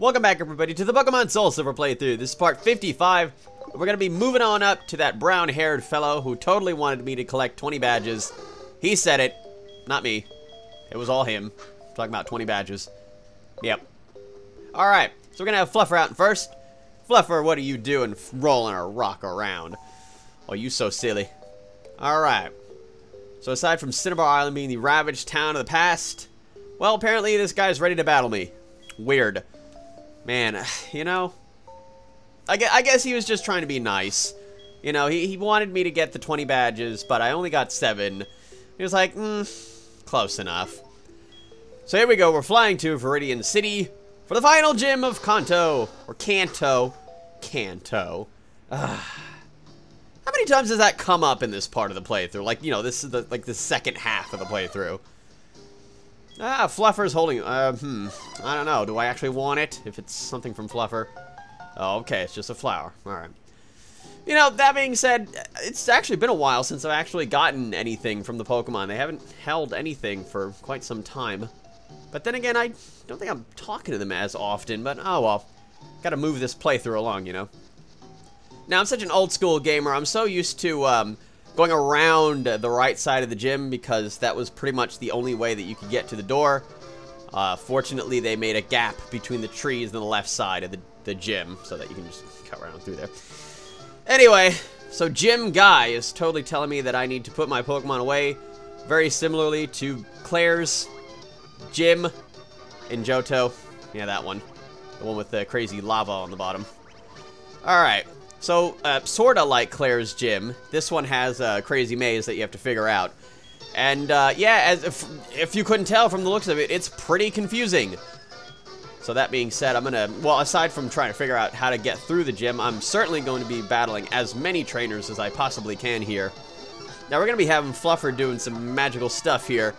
Welcome back, everybody, to the Pokemon Soul Silver playthrough. This is part 55. We're going to be moving on up to that brown-haired fellow who totally wanted me to collect 20 badges. He said it, not me. It was all him. I'm talking about 20 badges. Yep. Alright, so we're going to have Fluffer out first. Fluffer, what are you doing rolling a rock around? Oh, you so silly. Alright. So aside from Cinnabar Island being the ravaged town of the past, well, apparently this guy's ready to battle me. Weird. Man, you know, I guess, I guess he was just trying to be nice. You know, he, he wanted me to get the 20 badges, but I only got 7. He was like, mm, close enough. So here we go, we're flying to Viridian City for the final gym of Kanto, or Kanto. Kanto. Uh, how many times does that come up in this part of the playthrough? Like, you know, this is the like the second half of the playthrough. Ah, Fluffer's holding, uh, hmm, I don't know. Do I actually want it if it's something from Fluffer? Oh, okay, it's just a flower. Alright. You know, that being said, it's actually been a while since I've actually gotten anything from the Pokemon. They haven't held anything for quite some time. But then again, I don't think I'm talking to them as often, but oh well. Gotta move this playthrough along, you know? Now, I'm such an old school gamer, I'm so used to, um, going around the right side of the gym because that was pretty much the only way that you could get to the door. Uh, fortunately, they made a gap between the trees and the left side of the, the gym so that you can just cut around through there. Anyway, so Gym Guy is totally telling me that I need to put my Pokemon away very similarly to Clair's Gym in Johto. Yeah, that one. The one with the crazy lava on the bottom. Alright, so, uh, sorta like Clair's gym, this one has a crazy maze that you have to figure out. And, uh, yeah, as if, if you couldn't tell from the looks of it, it's pretty confusing. So that being said, I'm gonna, well, aside from trying to figure out how to get through the gym, I'm certainly going to be battling as many trainers as I possibly can here. Now, we're gonna be having Fluffer doing some magical stuff here.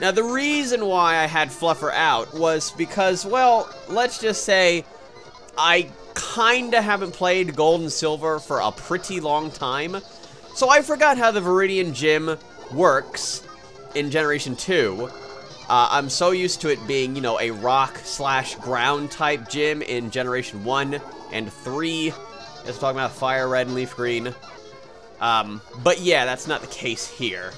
Now, the reason why I had Fluffer out was because, well, let's just say I kinda haven't played Gold and Silver for a pretty long time. So I forgot how the Viridian Gym works in Generation 2. Uh, I'm so used to it being, you know, a rock slash ground type gym in Generation 1 and 3. As we're talking about Fire Red and Leaf Green. Um, but yeah, that's not the case here.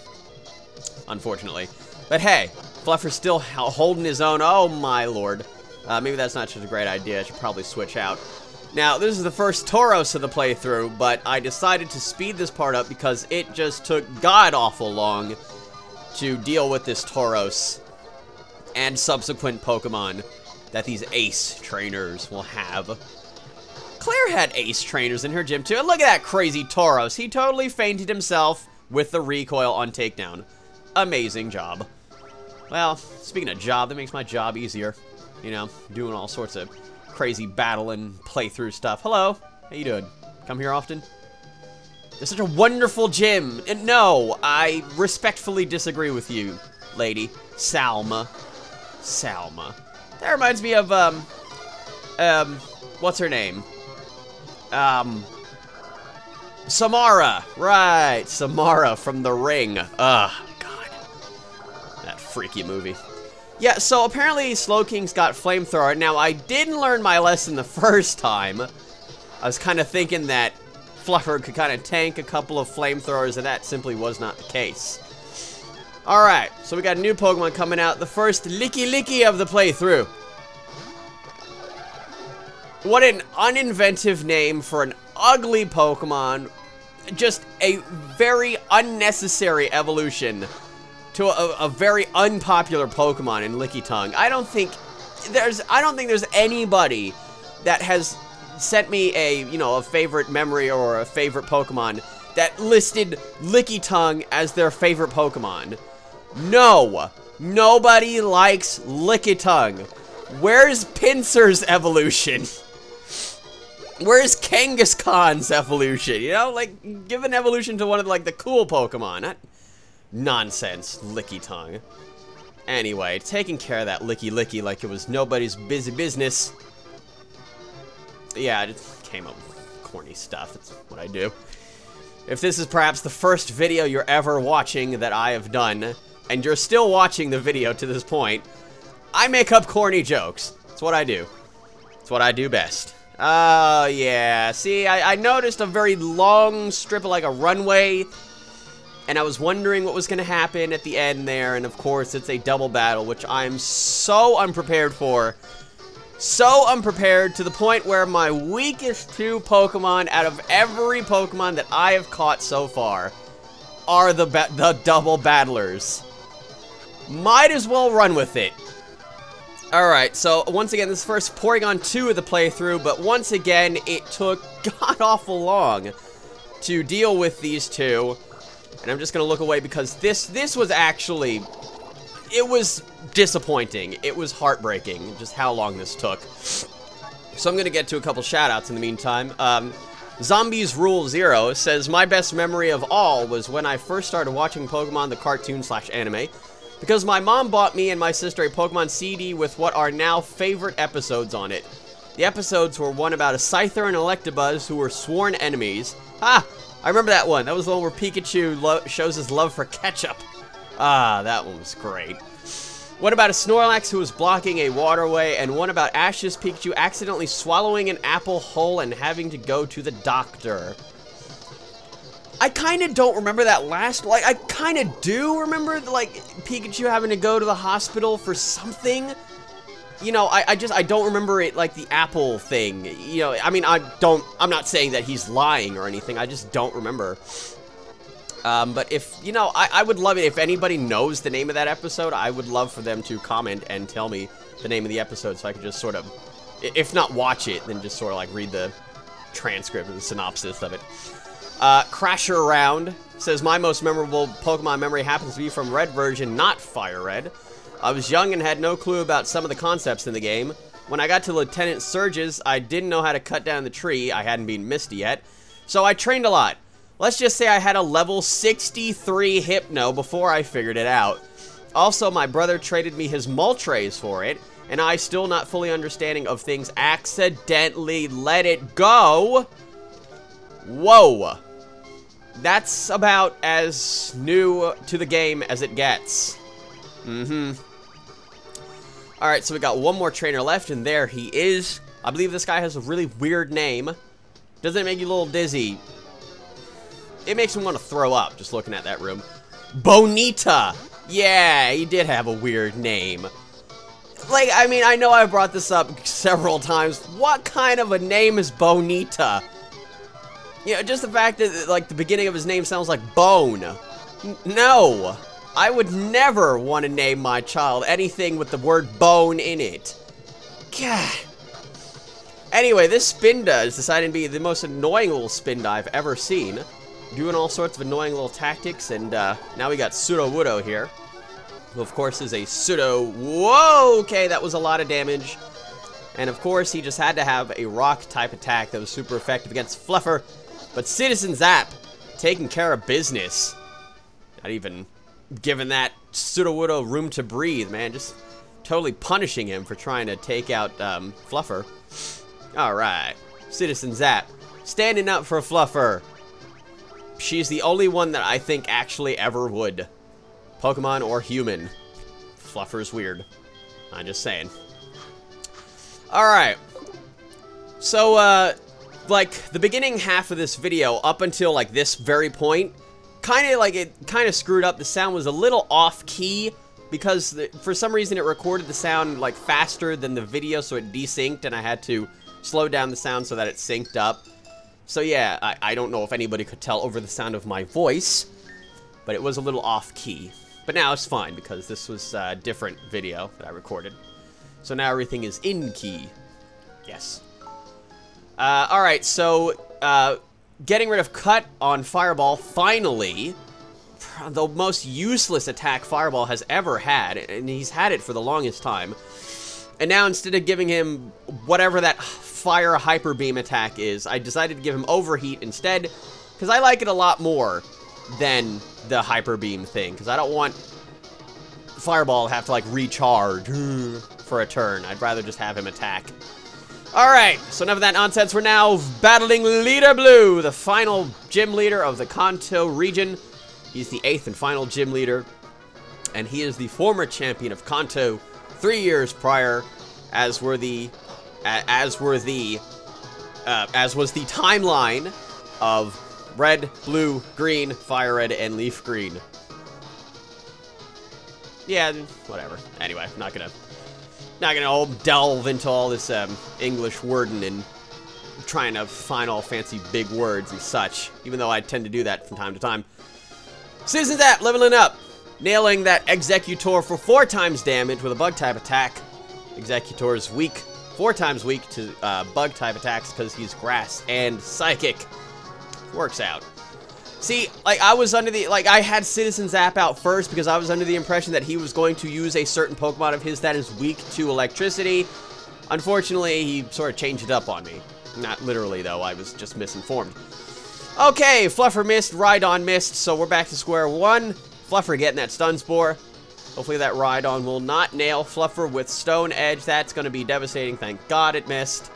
Unfortunately. But hey, Fluffer's still holding his own. Oh my lord. Uh, maybe that's not such a great idea. I should probably switch out. Now, this is the first Tauros of the playthrough, but I decided to speed this part up because it just took god-awful long to deal with this Tauros and subsequent Pokemon that these Ace trainers will have. Clair had Ace trainers in her gym too, and look at that crazy Tauros. He totally fainted himself with the recoil on takedown. Amazing job. Well, speaking of job, that makes my job easier. You know, doing all sorts of crazy battle and playthrough stuff. Hello, how you doing? Come here often? It's such a wonderful gym. And no, I respectfully disagree with you, lady. Salma. Salma. That reminds me of, um, um, what's her name? Um, Samara. Right, Samara from The Ring. Ugh, God. That freaky movie. Yeah, so apparently Slowking's got Flamethrower. Now, I didn't learn my lesson the first time. I was kind of thinking that Fluffer could kind of tank a couple of Flamethrowers, and that simply was not the case. Alright, so we got a new Pokemon coming out. The first Lickilicky of the playthrough. What an uninventive name for an ugly Pokemon. Just a very unnecessary evolution to a, a, very unpopular Pokemon in Lickitung. I don't think there's I don't think there's anybody that has sent me a, you know, a favorite memory or a favorite Pokemon that listed Lickitung as their favorite Pokemon. No! Nobody likes Lickitung. Where's Pinsir's evolution? Where's Kangaskhan's evolution? You know, like, give an evolution to one of, like, the cool Pokemon. Nonsense, Lickitung. Anyway, taking care of that Lickilicky like it was nobody's busy business. Yeah, I just came up with corny stuff. That's what I do. If this is perhaps the first video you're ever watching that I have done, and you're still watching the video to this point, I make up corny jokes. That's what I do. It's what I do best. Oh, yeah. See, I, I noticed a very long strip of like a runway and I was wondering what was going to happen at the end there, and of course it's a double battle, which I'm so unprepared for. So unprepared to the point where my weakest two Pokemon out of every Pokemon that I have caught so far are the, the double battlers. Might as well run with it. Alright, so once again, this is first Porygon 2 of the playthrough, but once again, it took god-awful long to deal with these two. And I'm just to look away because this this was actually... It was disappointing. It was heartbreaking just how long this took. So I'm to get to a couple shoutouts in the meantime. Um, Zombies Rule Zero says, My best memory of all was when I first started watching Pokemon the cartoon slash anime. Because my mom bought me and my sister a Pokemon CD with what are now favorite episodes on it. The episodes were one about a Scyther and Electabuzz who were sworn enemies. Ah! I remember that one. That was the one where Pikachu shows his love for ketchup. Ah, that one was great. What about a Snorlax who was blocking a waterway, and one about Ash's Pikachu accidentally swallowing an apple whole and having to go to the doctor. I kind of don't remember that last, like, I kind of do remember, like, Pikachu having to go to the hospital for something, you know, I, I just, I don't remember it like the Apple thing. You know, I mean, I don't, I'm not saying that he's lying or anything. I just don't remember. Um, but if, you know, I, I would love it if anybody knows the name of that episode, I would love for them to comment and tell me the name of the episode so I could just sort of, if not watch it, then just sort of like read the transcript or the synopsis of it. Uh, Crasher Around says, My most memorable Pokemon memory happens to be from Red version, not Fire Red. I was young and had no clue about some of the concepts in the game. When I got to Lieutenant Surge's, I didn't know how to cut down the tree. I hadn't been Misty yet. So I trained a lot. Let's just say I had a level 63 Hypno before I figured it out. Also, my brother traded me his Moltres for it, and I, still not fully understanding of things, accidentally let it go. Whoa. That's about as new to the game as it gets. Mm-hmm. Alright, so we got one more trainer left, and there he is. I believe this guy has a really weird name. Doesn't it make you a little dizzy? It makes me want to throw up just looking at that room. Bonita! Yeah, he did have a weird name. Like, I mean, I know I brought this up several times. What kind of a name is Bonita? You know, just the fact that, like, the beginning of his name sounds like bone. N no! I would never want to name my child anything with the word bone in it. God. Anyway, this Spinda is deciding to be the most annoying little Spinda I've ever seen. Doing all sorts of annoying little tactics, and uh, now we got Sudowoodo here. Who, of course, is a Pseudo... Whoa! Okay, that was a lot of damage. And, of course, he just had to have a Rock-type attack that was super effective against Fluffer. But Citizen Zap, taking care of business. Not even giving that Sudowoodo room to breathe, man. Just totally punishing him for trying to take out um, Fluffer. Alright. Citizen Zap. Standing up for Fluffer. She's the only one that I think actually ever would. Pokemon or human. Fluffer's weird. I'm just saying. Alright. So, uh, like, the beginning half of this video, up until, like, this very point, kind of like it kind of screwed up. The sound was a little off key because the, for some reason it recorded the sound like faster than the video, so it desynced, and I had to slow down the sound so that it synced up. So yeah, I, I don't know if anybody could tell over the sound of my voice, but it was a little off key. But now it's fine because this was a different video that I recorded. So now everything is in key. Yes. Uh, Alright, so uh, getting rid of Cut on Fireball, finally. The most useless attack Fireball has ever had, and he's had it for the longest time. And now instead of giving him whatever that fire hyper beam attack is, I decided to give him overheat instead, because I like it a lot more than the hyper beam thing, because I don't want Fireball to have to like recharge for a turn. I'd rather just have him attack. Alright, so enough of that nonsense. We're now battling Leader Blue, the final gym leader of the Kanto region. He's the eighth and final gym leader, and he is the former champion of Kanto three years prior, as were the as were the, uh, as was the timeline of red, blue, green, fire red, and leaf green. Yeah, whatever. Anyway, not gonna, not gonna all delve into all this um, English wording and trying to find all fancy big words and such, even though I tend to do that from time to time. Citizen Zap, leveling up, nailing that Exeggutor for four times damage with a bug type attack. Exeggutor is weak, four times weak to uh, bug type attacks because he's grass and psychic. Works out. See, like, I was under the, like, I had Citizen Zap out first because I was under the impression that he was going to use a certain Pokemon of his that is weak to electricity. Unfortunately, he sort of changed it up on me. Not literally, though. I was just misinformed. Okay, Fluffer missed, Rhydon missed, so we're back to square one. Fluffer getting that Stun Spore. Hopefully that Rhydon will not nail Fluffer with Stone Edge. That's going to be devastating. Thank God it missed.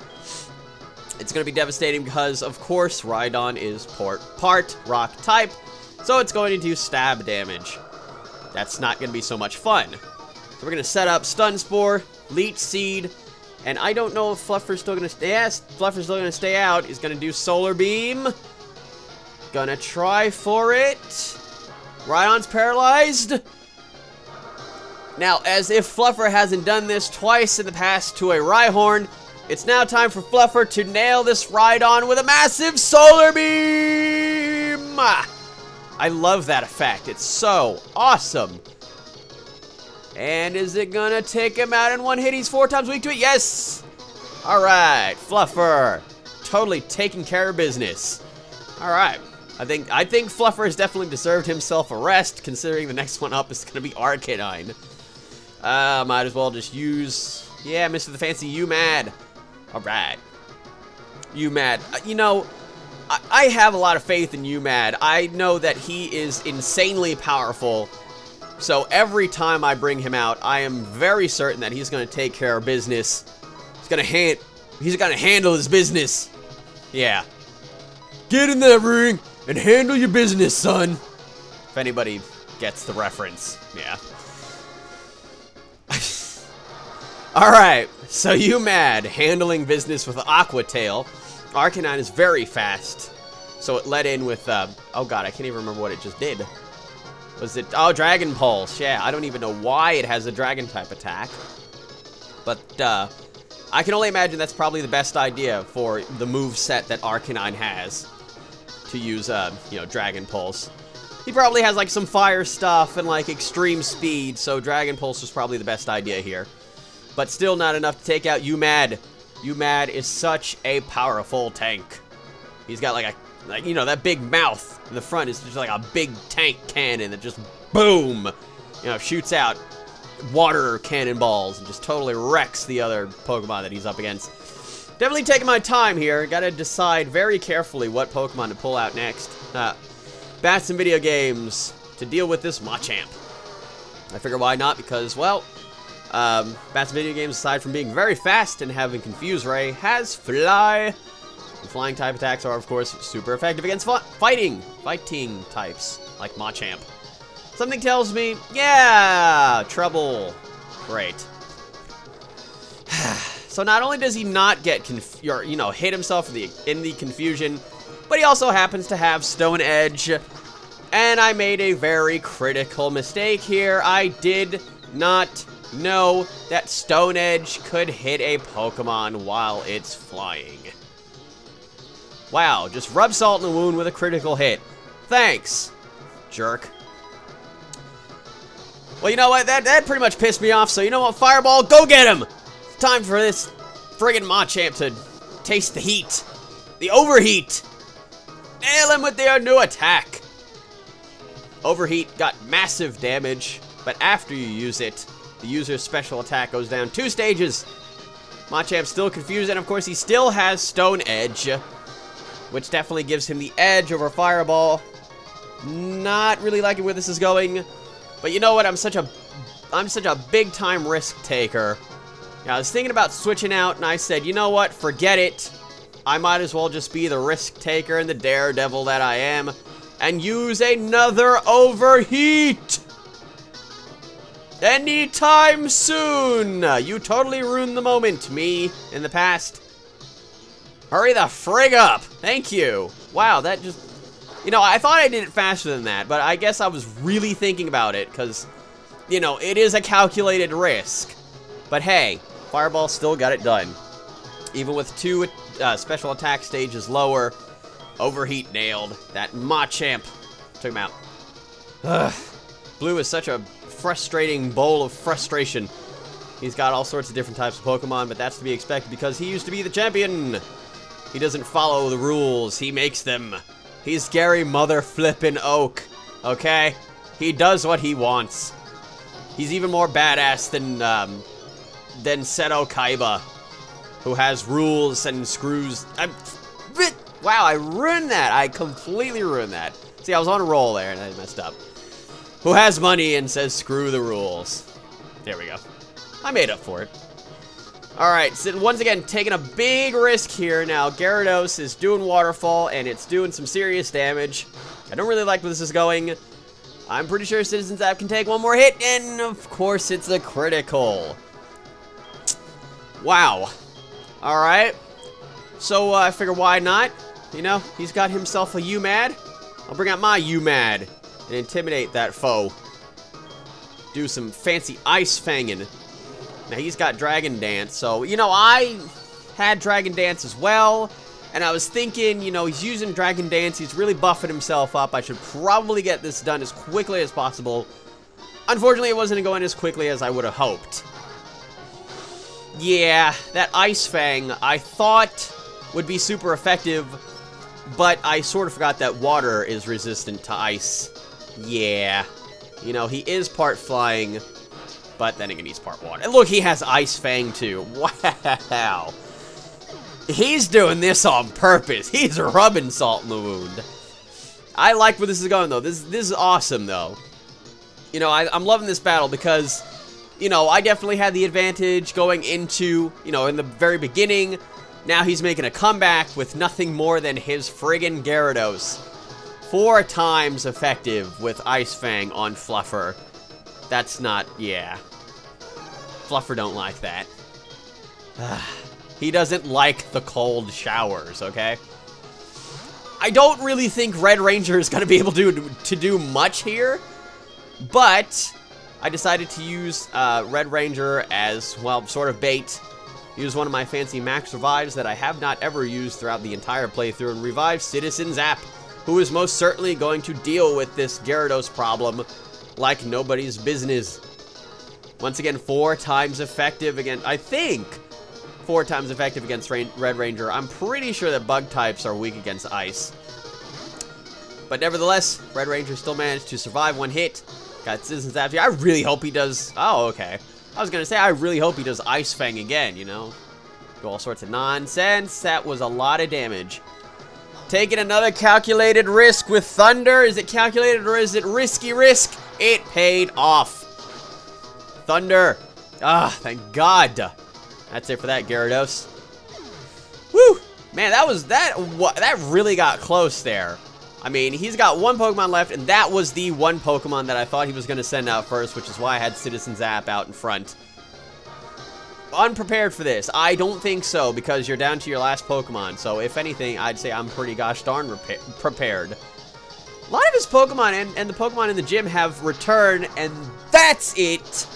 It's going to be devastating because, of course, Rhydon is part, part rock type, so it's going to do stab damage. That's not going to be so much fun. So we're going to set up Stun Spore, Leech Seed, and I don't know if Fluffer's still going to stay. Yes, Fluffer's still going to stay out. He's going to do Solar Beam. Gonna try for it. Rhydon's paralyzed. Now, as if Fluffer hasn't done this twice in the past to a Rhyhorn, it's now time for Fluffer to nail this Rhydon with a massive Solar Beam! I love that effect. It's so awesome. And is it gonna take him out in one hit? He's four times weak to it. Yes! Alright, Fluffer. Totally taking care of business. Alright. I think I think Fluffer has definitely deserved himself a rest, considering the next one up is gonna be Arcanine. Uh, might as well just use... Yeah, Mr. the Fancy, UMAD. Alright. UMAD. Uh, you know, I, I have a lot of faith in UMAD. I know that he is insanely powerful so every time I bring him out, I am very certain that he's going to take care of business. He's going to hand he's going to handle his business. Yeah. Get in that ring and handle your business, son. If anybody gets the reference. Yeah. Alright, so UMAD handling business with Aqua Tail. Arcanine is very fast. So it let in with, uh, oh god, I can't even remember what it just did. Was it? Oh, Dragon Pulse. Yeah, I don't even know why it has a Dragon type attack. But, uh, I can only imagine that's probably the best idea for the move set that Arcanine has to use, uh, you know, Dragon Pulse. He probably has, like, some fire stuff and, like, extreme speed, so Dragon Pulse was probably the best idea here. But still not enough to take out UMAD. UMAD is such a powerful tank. He's got, like, a like, you know, that big mouth in the front is just like a big tank cannon that just boom, you know, shoots out water cannonballs and just totally wrecks the other Pokemon that he's up against. Definitely taking my time here. Gotta decide very carefully what Pokemon to pull out next. Uh, bats and video games to deal with this Machamp. I figure why not, because, well, um, Bats video games, aside from being very fast and having Confuse Ray, has Fly, flying type attacks are, of course, super effective against fighting, fighting types, like Machamp. Something tells me, yeah, trouble. Great. so not only does he not get, or, you know, hit himself in the, in the confusion, but he also happens to have Stone Edge. And I made a very critical mistake here. I did not know that Stone Edge could hit a Pokemon while it's flying. Wow, just rub salt in the wound with a critical hit. Thanks, jerk. Well, you know what? That, that pretty much pissed me off, so you know what? Fireball, go get him! It's time for this friggin' Machamp to taste the heat. The overheat! Nail him with their new attack! Overheat got massive damage, but after you use it, the user's special attack goes down two stages. Machamp's still confused, and of course he still has Stone Edge which definitely gives him the edge over Fireball. Not really liking where this is going, but you know what? I'm such a, I'm such a big time risk taker. Yeah, I was thinking about switching out, and I said, you know what? Forget it. I might as well just be the risk taker and the daredevil that I am, and use another overheat. Anytime soon! You totally ruined the moment, me, in the past. Hurry the frig up! Thank you! Wow, that just... You know, I thought I did it faster than that, but I guess I was really thinking about it, because, you know, it is a calculated risk. But hey, Fireball still got it done. Even with two uh, special attack stages lower, Overheat nailed. That Machamp took him out. Ugh. Blue is such a frustrating bowl of frustration. He's got all sorts of different types of Pokemon, but that's to be expected because he used to be the champion. He doesn't follow the rules, he makes them. He's Gary Mother Flippin' Oak, okay? He does what he wants. He's even more badass than, um, than Seto Kaiba, who has rules and screws. I'm, wow, I ruined that. I completely ruined that. See, I was on a roll there and I messed up. Who has money and says screw the rules. There we go. I made up for it. Alright, so once again, taking a big risk here now. Gyarados is doing Waterfall, and it's doing some serious damage. I don't really like where this is going. I'm pretty sure Citizen Zap can take one more hit, and of course it's a critical. Wow. Alright. So uh, I figure why not? You know, he's got himself a UMAD. I'll bring out my UMAD and intimidate that foe. Do some fancy ice fanging. Now he's got Dragon Dance, so, you know, I had Dragon Dance as well, and I was thinking, you know, he's using Dragon Dance, he's really buffing himself up, I should probably get this done as quickly as possible. Unfortunately, it wasn't going as quickly as I would have hoped. Yeah, that Ice Fang, I thought would be super effective, but I sort of forgot that water is resistant to ice. Yeah. You know, he is part flying, but then again, he's part water. And look, he has Ice Fang, too. Wow. He's doing this on purpose. He's rubbing salt in the wound. I like where this is going, though. This, this is awesome, though. You know, I, I'm loving this battle because, you know, I definitely had the advantage going into, you know, in the very beginning. Now he's making a comeback with nothing more than his friggin' Gyarados. Four times effective with Ice Fang on Fluffer. That's not, yeah. Fluffer don't like that. he doesn't like the cold showers, okay? I don't really think Red Ranger is going to be able to, to do much here, but I decided to use uh, Red Ranger as, well, sort of bait. Use one of my fancy max revives that I have not ever used throughout the entire playthrough and revive Citizen Zap, who is most certainly going to deal with this Gyarados problem like nobody's business. Once again, four times effective against, I think, four times effective against Rain Red Ranger. I'm pretty sure that bug types are weak against ice. But nevertheless, Red Ranger still managed to survive one hit. Got Citizen Zap. I really hope he does, oh, okay. I was gonna say, I really hope he does Ice Fang again, you know? Do all sorts of nonsense. That was a lot of damage. Taking another calculated risk with Thunder. Is it calculated or is it risky risk? It paid off. Thunder. Ah, thank God. That's it for that, Gyarados. Woo! Man, that was, that, that really got close there. I mean, he's got one Pokemon left, and that was the one Pokemon that I thought he was going to send out first, which is why I had Citizen Zap out in front. Unprepared for this. I don't think so, because you're down to your last Pokemon. So, if anything, I'd say I'm pretty gosh darn prepared. A lot of his Pokemon and, and the Pokemon in the gym have returned, and that's it.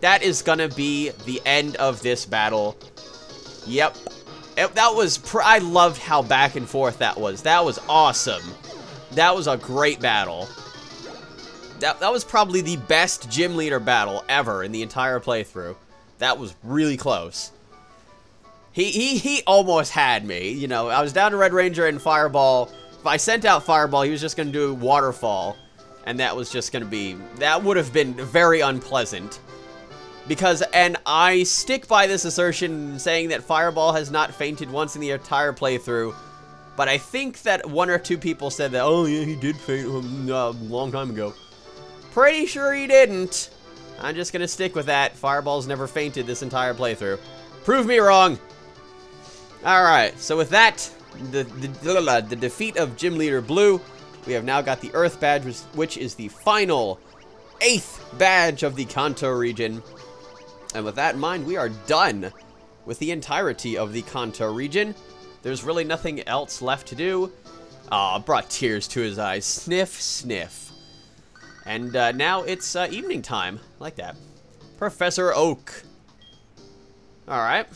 That is going to be the end of this battle. Yep. It, that was, I loved how back and forth that was. That was awesome. That was a great battle. That, that was probably the best gym leader battle ever in the entire playthrough. That was really close. He, he, he almost had me. You know, I was down to Red Ranger and Fireball. If I sent out Fireball, he was just going to do Waterfall. And that was just going to be... That would have been very unpleasant. Because, and I stick by this assertion saying that Fireball has not fainted once in the entire playthrough. But I think that one or two people said that, oh yeah, he did faint um, a long time ago. Pretty sure he didn't. I'm just gonna stick with that. Fireball's never fainted this entire playthrough. Prove me wrong. Alright, so with that, the, the, the defeat of Gym Leader Blue, we have now got the Earth Badge, which is the final eighth badge of the Kanto region. And with that in mind, we are done with the entirety of the Kanto region. There's really nothing else left to do. Ah, brought tears to his eyes. Sniff, sniff. And uh, now it's uh, evening time. I like that. Professor Oak. Alright.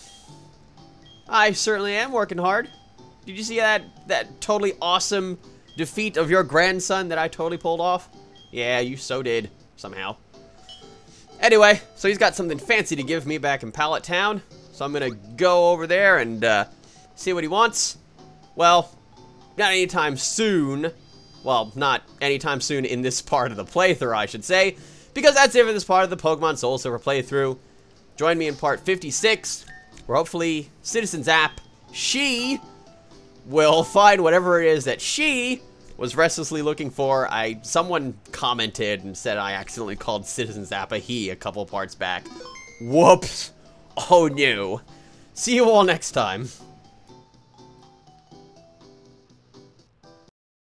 I certainly am working hard. Did you see that, that totally awesome defeat of your grandson that I totally pulled off? Yeah, you so did, somehow. Anyway, so he's got something fancy to give me back in Pallet Town. So I'm gonna go over there and uh, see what he wants. Well, not anytime soon. Well, not anytime soon in this part of the playthrough, I should say. Because that's it for this part of the Pokemon Soul Silver playthrough. Join me in part 56, where hopefully Citizen Zap, she will find whatever it is that she was restlessly looking for. I Someone commented and said I accidentally called Citizen Zap a he a couple parts back. Whoops. Oh no. See you all next time.